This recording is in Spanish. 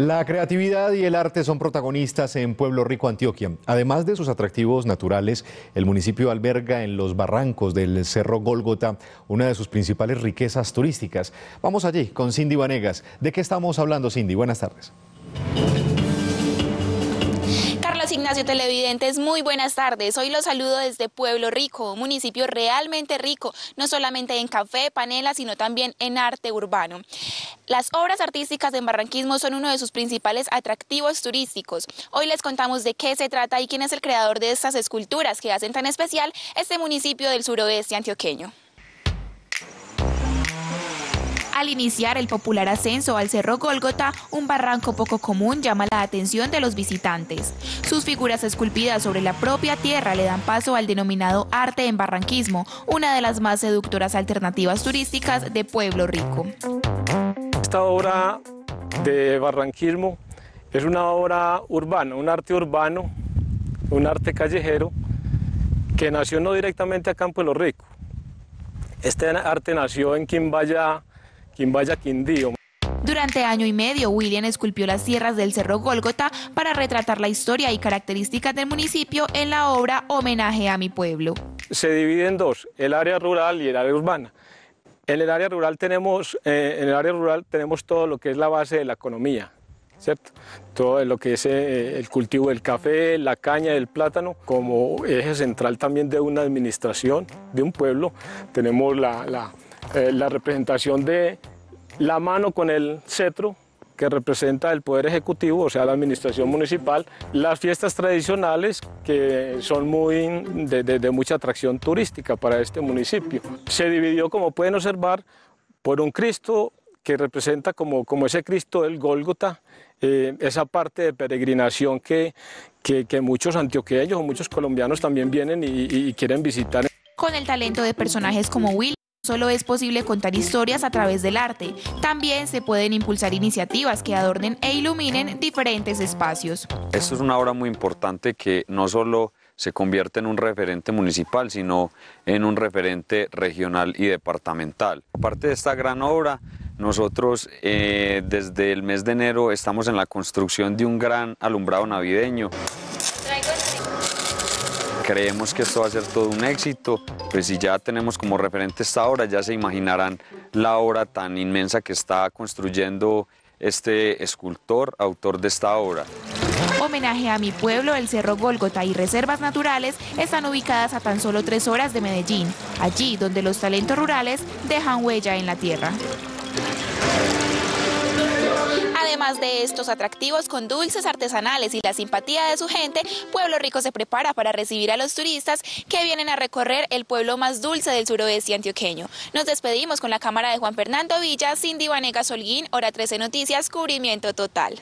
La creatividad y el arte son protagonistas en Pueblo Rico, Antioquia. Además de sus atractivos naturales, el municipio alberga en los barrancos del Cerro Gólgota una de sus principales riquezas turísticas. Vamos allí con Cindy Vanegas. ¿De qué estamos hablando, Cindy? Buenas tardes. Ignacio Televidentes, muy buenas tardes. Hoy los saludo desde Pueblo Rico, un municipio realmente rico, no solamente en café, panela, sino también en arte urbano. Las obras artísticas de barranquismo son uno de sus principales atractivos turísticos. Hoy les contamos de qué se trata y quién es el creador de estas esculturas que hacen tan especial este municipio del suroeste antioqueño. Al iniciar el popular ascenso al Cerro Gólgota, un barranco poco común llama la atención de los visitantes. Sus figuras esculpidas sobre la propia tierra le dan paso al denominado arte en barranquismo, una de las más seductoras alternativas turísticas de Pueblo Rico. Esta obra de barranquismo es una obra urbana, un arte urbano, un arte callejero que nació no directamente acá en Pueblo Rico. Este arte nació en Quimbaya, vaya Quindío. Durante año y medio, William esculpió las sierras del Cerro Gólgota para retratar la historia y características del municipio en la obra Homenaje a mi pueblo. Se divide en dos, el área rural y el área urbana. En el área rural tenemos, eh, en el área rural tenemos todo lo que es la base de la economía, ¿cierto? Todo lo que es eh, el cultivo del café, la caña, el plátano, como eje central también de una administración, de un pueblo. Tenemos la, la, eh, la representación de la mano con el cetro que representa el Poder Ejecutivo, o sea, la Administración Municipal, las fiestas tradicionales que son muy de, mucha atracción turística para este municipio. Se dividió, como pueden observar, por un Cristo que representa como, como ese Cristo del Gólgota, eh, esa parte de peregrinación que, que, muchos antioqueños o muchos colombianos también vienen y, y quieren visitar. Con el talento de personajes como Will, solo es posible contar historias a través del arte. También se pueden impulsar iniciativas que adornen e iluminen diferentes espacios. Esto es una obra muy importante que no solo se convierte en un referente municipal, sino en un referente regional y departamental. Aparte de esta gran obra, nosotros eh, desde el mes de enero estamos en la construcción de un gran alumbrado navideño. Creemos que esto va a ser todo un éxito, pues si ya tenemos como referente esta obra, ya se imaginarán la obra tan inmensa que está construyendo este escultor, autor de esta obra. Homenaje a mi pueblo, el Cerro Gólgota y reservas naturales están ubicadas a tan solo tres horas de Medellín, allí donde los talentos rurales dejan huella en la tierra. Además de estos atractivos con dulces artesanales y la simpatía de su gente, Pueblo Rico se prepara para recibir a los turistas que vienen a recorrer el pueblo más dulce del suroeste antioqueño. Nos despedimos con la cámara de Juan Fernando Villa, Cindy Vanegas Holguín, Hora 13 Noticias, cubrimiento total.